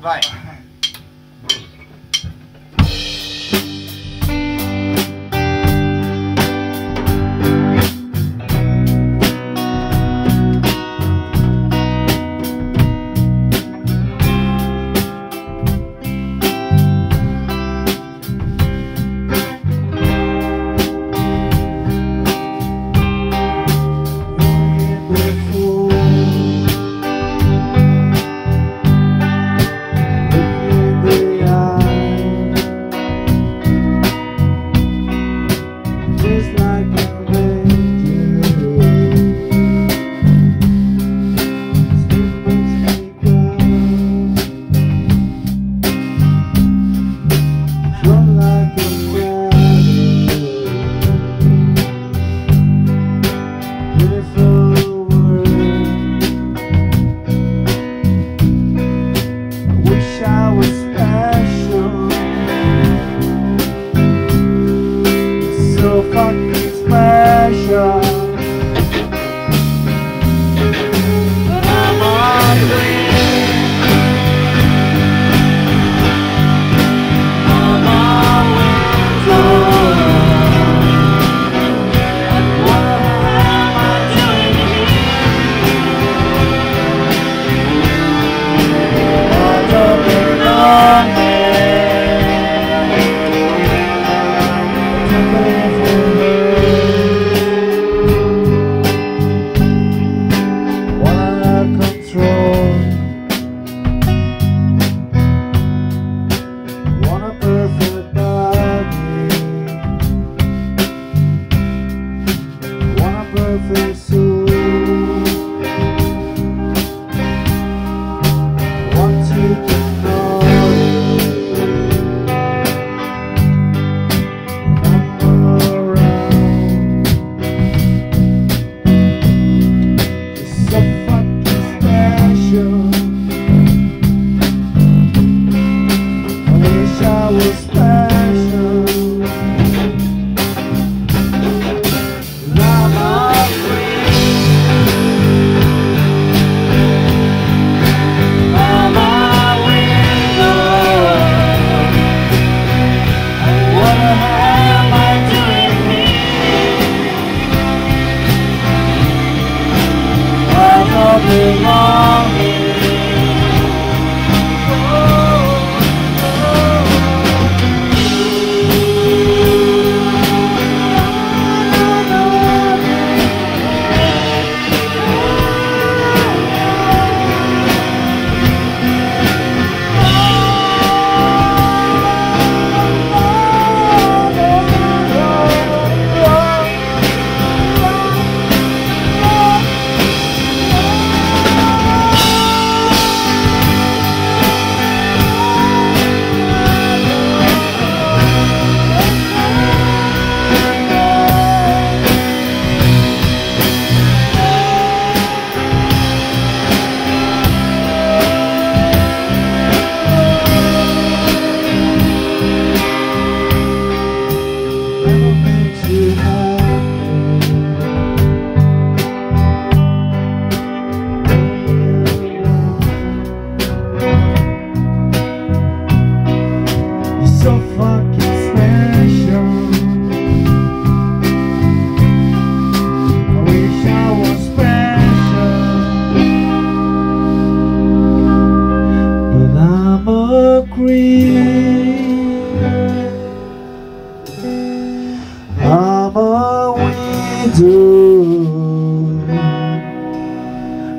Vai. fucking special. all belong.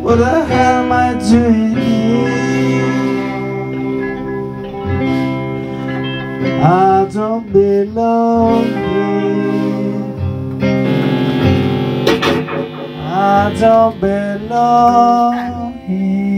What the hell am I doing here? I don't belong here I don't belong here